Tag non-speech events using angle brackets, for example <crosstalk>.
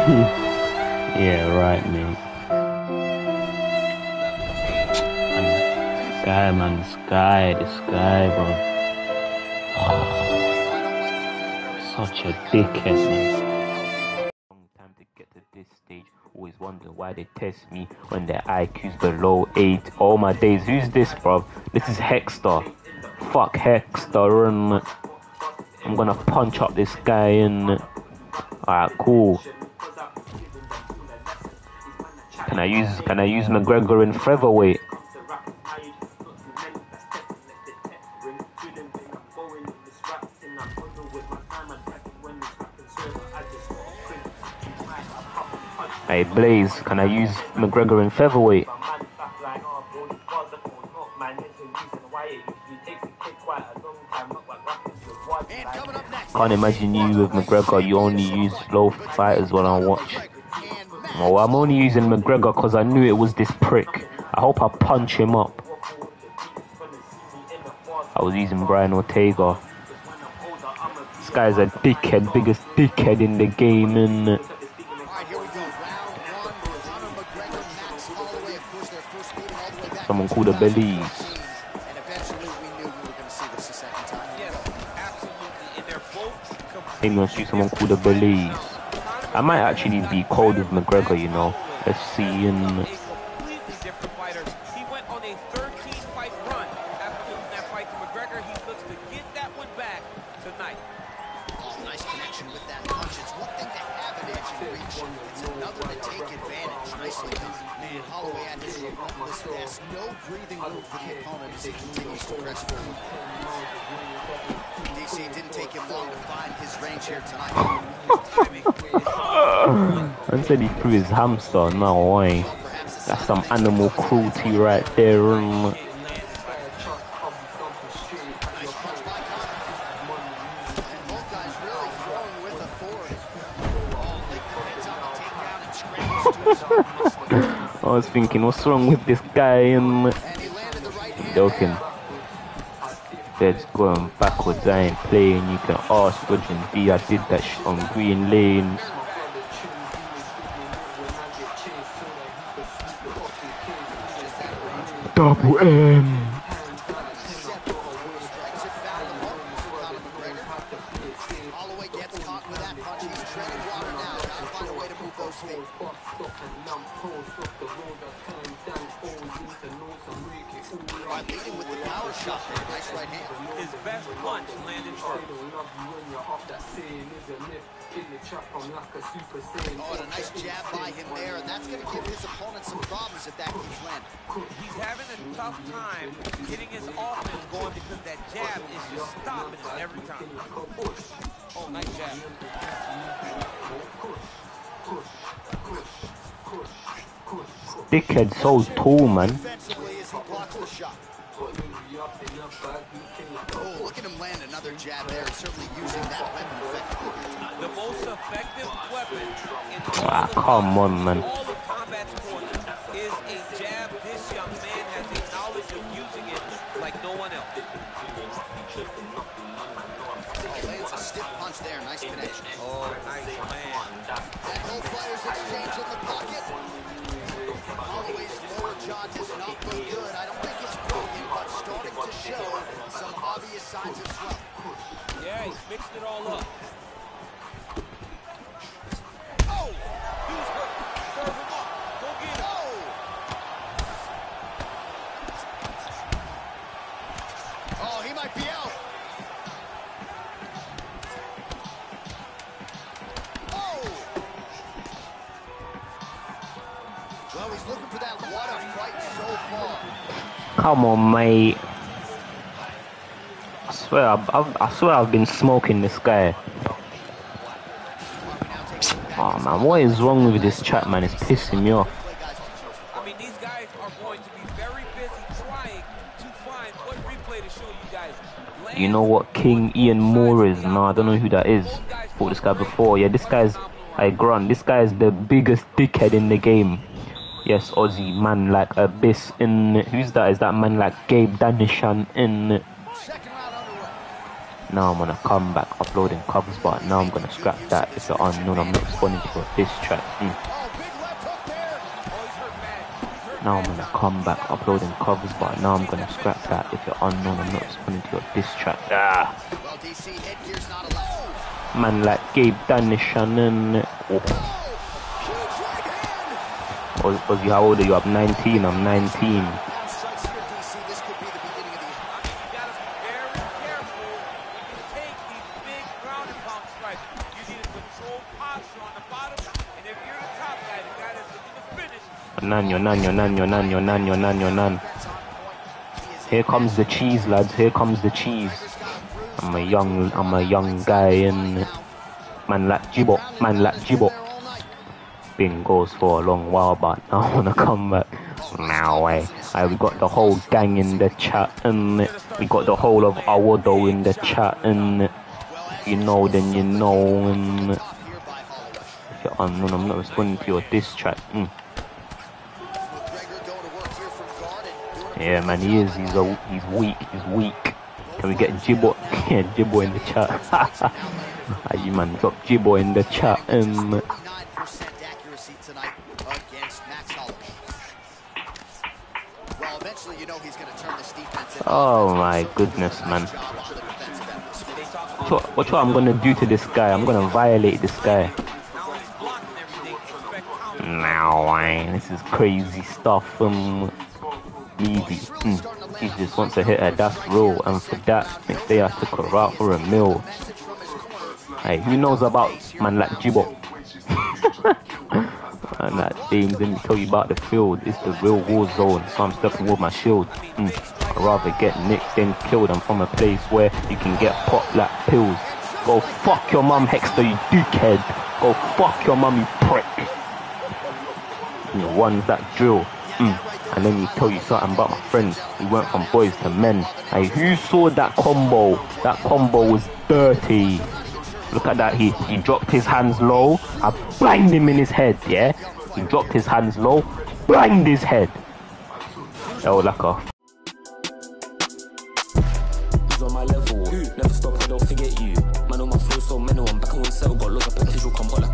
Hmm. yeah, right, mate. And Sky, man, sky, the sky, bro. Such a dickhead, man. Long time to get to this stage. Always wonder why they test me when their IQ's below 8. All my days, who's this, bro? This is Hexter. Fuck Hexter, and I'm gonna punch up this guy in. Alright, cool. Can I use can I use McGregor in featherweight? Hey Blaze, can I use McGregor in featherweight? Can't imagine you with McGregor. You only use low fighters when I watch. Oh, I'm only using McGregor because I knew it was this prick. I hope I punch him up. I was using Brian Ortega. This guy's a dickhead, biggest dickhead in the game, and someone called a Belize. Maybe I'll see someone called a Belize. I might actually be cold with McGregor, you know. Let's see in. Holloway had his relentless pass, no breathing room for the opponent as he continues to press forward. DC didn't take him long to find his range here tonight. <laughs> I said he threw his hamster, no way. That's some animal cruelty right there. Um, I was thinking, what's wrong with this guy? Joking. That's going backwards. I ain't playing. You can ask Dodging D. I did that sh on green lanes. Double M. Oh, and a nice jab by him there, and that's going to give his opponent some problems if that keeps landing. He's having a tough time getting his offense going because that jab is just stopping him every time. Oh, nice jab. Dickhead so tall, man. Land another jab there. He's certainly using that weapon effectively. The most effective weapon in Ah, come on, man. all of combat sports is a jab. This young man has a knowledge of using it like no one else. Oh, lands a stiff punch there. Nice connection. Oh, nice man. And both fighters exchange in the pocket. Mixed it all up. Oh! He's hurt. Serve him up. Go get him. Oh! Oh, he might be out. Oh! Well, he's looking for that water fight so far. Come on, mate. I swear, I've, I've, I swear I've been smoking this guy. Oh man, what is wrong with this chat, man? It's pissing me off. I mean, these guys are going to be very busy trying to find what replay to show you guys. You know what King Ian Moore is? No, I don't know who that is. Fought this guy before. Yeah, this guy's I grunt. This guy is the biggest dickhead in the game. Yes, Aussie man like Abyss in who's that? Is that man like Gabe Danishan in Second round underway. Now I'm on a comeback uploading covers, but now I'm gonna scrap that. If you're unknown, I'm not responding to a diss track. Mm. Now. I'm on a comeback uploading covers, but now I'm gonna scrap that. If you're unknown, I'm not responding to your diss track. Ah, man, like Gabe Danish and oh. You how old are you? I'm 19. I'm 19. Down strikes here, DC. This could be the beginning of the I mean, you gotta be very careful when you take these big ground and pound strikes. You need to control posture on the bottom, and if you're the top guy, the guy that's looking to finish, Nan, yo, nan, yo, nan, yo, nan, yo, nan, yo, nan, yo, nan. That's on point. He is Here comes the cheese, lads. Here comes the cheese. I'm a young, I'm a young guy, and man like Jibo, man like Jibo. Been goes for a long while, but <laughs> I wanna come back. Now, eh? I, we got the whole gang in the chat, and we got the whole of Awodo in the chat, and you know, then you know, and going to work here from guard and doing a Yeah, man, he is. He's a, he's weak. He's weak. Can we get Jibbo? <laughs> Yeah, Jibbo in the chat. <laughs> You man, drop Jibbo in the chat. Um, 9% accuracy tonight against Max Holloway. Well, eventually, you know he's going to turn this defense into oh my goodness, man. Watch what, what I'm gonna do to this guy. I'm gonna violate this guy. This is crazy stuff. Um, easy. Mm. He just wants to hit her. That's real. And for that, next day I took her out for a meal. From. Hey, who knows about man like Jibbo? <laughs> and that James, let me tell you about the field. It's the real war zone, so I'm stepping with my shield. Mm. I'd rather get nicked than killed. I'm from a place where you can get popped like pills. Go fuck your mum, Hexter, you dickhead. Go fuck your mum, you prick you ones that drill. Mm. And let me tell you something about my friends. We went from boys to men. And who saw that combo? That combo was dirty. Look at that. He he dropped his hands low. I banged him in his head. Yeah. He dropped his hands low. Banged his head. Oh, luck off. On my level. Never stop. I don't forget you. Man on my so mental. I'm back on. Got loads of potential. Come like